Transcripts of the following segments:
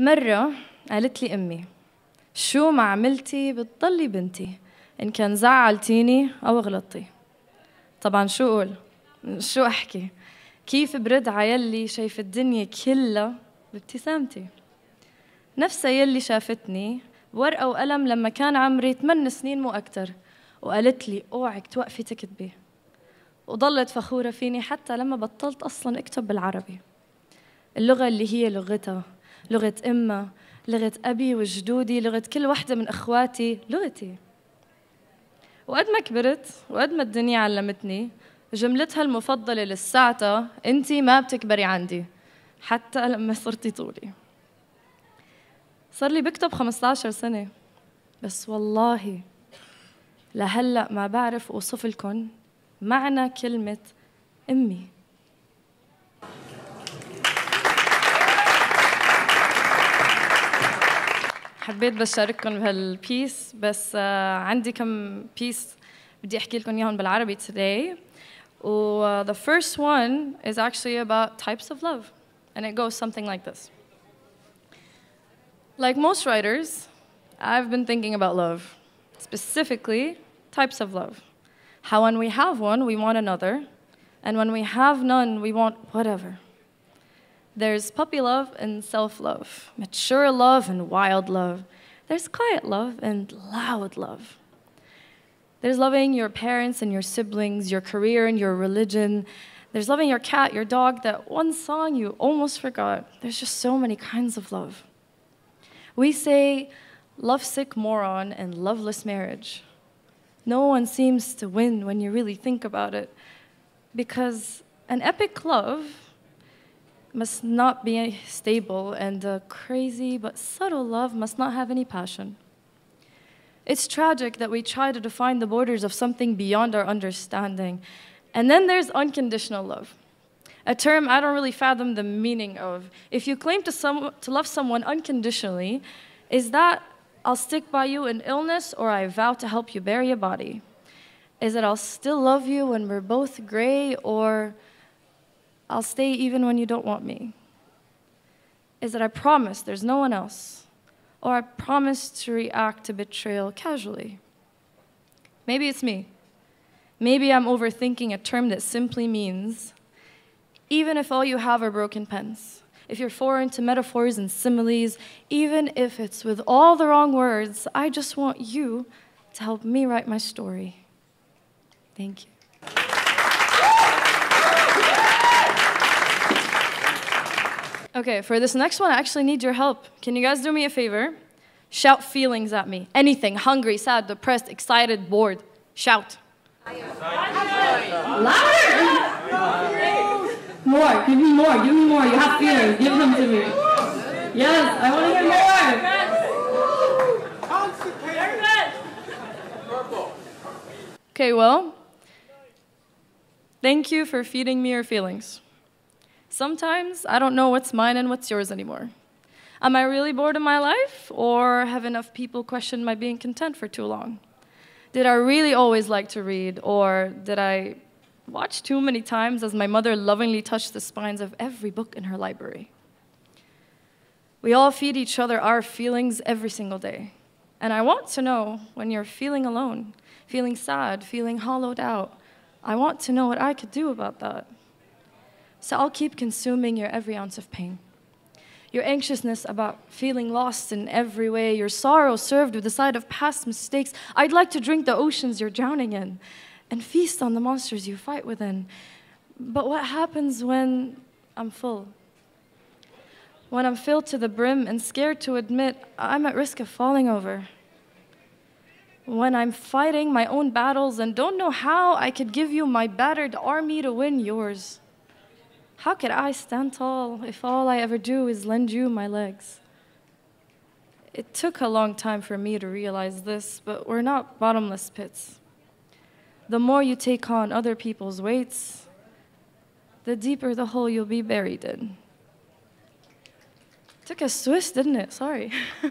مرة قالت لي أمي شو ما عملتي بتضلي بنتي إن كان زعلتيني أو غلطتي. طبعا شو أقول؟ شو أحكي؟ كيف برد عيلي شايف الدنيا كلها بابتسامتي؟ نفسها يلي شافتني بورقة وقلم لما كان عمري 8 سنين مو أكتر وقالت لي أوعك توقفي تكتبي. وضلت فخورة فيني حتى لما بطلت أصلا أكتب بالعربي. اللغة اللي هي لغتها لغة أمها لغة أبي وجدودي لغة كل وحدة من أخواتي لغتي. وقد ما كبرت وقد ما الدنيا علمتني جملتها المفضلة لساعتها أنتي ما بتكبري عندي حتى لما صرتي طولي. صار لي بكتب 15 سنة بس والله لهلأ ما بعرف أوصف لكم معنى كلمة أمي. حبيت بس شارككم بهالبيس بس uh, عندي كم بيس بدي احكي لكم اياهم بالعربي today و uh, the first one is actually about types of love and it goes something like this like most writers I've been thinking about love specifically types of love how when we have one we want another and when we have none we want whatever there's puppy love and self love, mature love and wild love. There's quiet love and loud love. There's loving your parents and your siblings, your career and your religion. There's loving your cat, your dog, that one song you almost forgot. There's just so many kinds of love. We say lovesick moron and loveless marriage. No one seems to win when you really think about it because an epic love must not be stable, and a crazy but subtle love must not have any passion. It's tragic that we try to define the borders of something beyond our understanding. And then there's unconditional love, a term I don't really fathom the meaning of. If you claim to, some, to love someone unconditionally, is that I'll stick by you in illness or I vow to help you bury your body? Is it I'll still love you when we're both gray or I'll stay even when you don't want me? Is that I promise there's no one else? Or I promise to react to betrayal casually? Maybe it's me. Maybe I'm overthinking a term that simply means even if all you have are broken pens, if you're foreign to metaphors and similes, even if it's with all the wrong words, I just want you to help me write my story. Thank you. Okay, for this next one, I actually need your help. Can you guys do me a favor? Shout feelings at me. Anything hungry, sad, depressed, excited, bored. Shout. Louder! More, give me more, give me more. You have feelings, give them to me. Yes, I want to hear more. Okay, well, thank you for feeding me your feelings. Sometimes I don't know what's mine and what's yours anymore. Am I really bored of my life, or have enough people questioned my being content for too long? Did I really always like to read, or did I watch too many times as my mother lovingly touched the spines of every book in her library? We all feed each other our feelings every single day. And I want to know when you're feeling alone, feeling sad, feeling hollowed out. I want to know what I could do about that. So I'll keep consuming your every ounce of pain. Your anxiousness about feeling lost in every way, your sorrow served with the sight of past mistakes. I'd like to drink the oceans you're drowning in and feast on the monsters you fight within. But what happens when I'm full? When I'm filled to the brim and scared to admit I'm at risk of falling over? When I'm fighting my own battles and don't know how I could give you my battered army to win yours? How could I stand tall if all I ever do is lend you my legs? It took a long time for me to realize this, but we're not bottomless pits. The more you take on other people's weights, the deeper the hole you'll be buried in. Took a Swiss, didn't it? Sorry.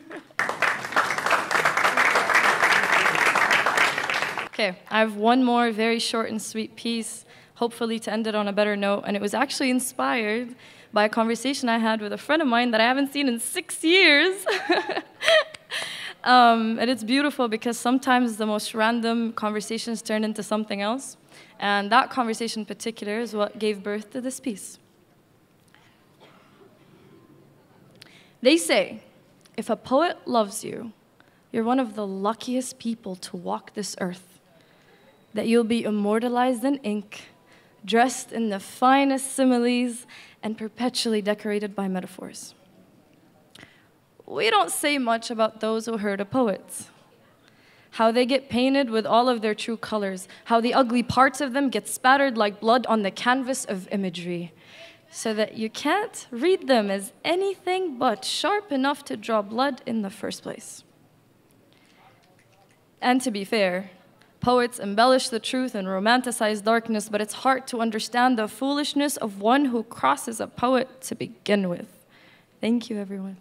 okay, I have one more very short and sweet piece hopefully to end it on a better note. And it was actually inspired by a conversation I had with a friend of mine that I haven't seen in six years. um, and it's beautiful because sometimes the most random conversations turn into something else. And that conversation in particular is what gave birth to this piece. They say if a poet loves you, you're one of the luckiest people to walk this earth, that you'll be immortalized in ink, dressed in the finest similes, and perpetually decorated by metaphors. We don't say much about those who hurt a poet. How they get painted with all of their true colors, how the ugly parts of them get spattered like blood on the canvas of imagery, so that you can't read them as anything but sharp enough to draw blood in the first place. And to be fair, poets embellish the truth and romanticize darkness, but it's hard to understand the foolishness of one who crosses a poet to begin with. Thank you, everyone.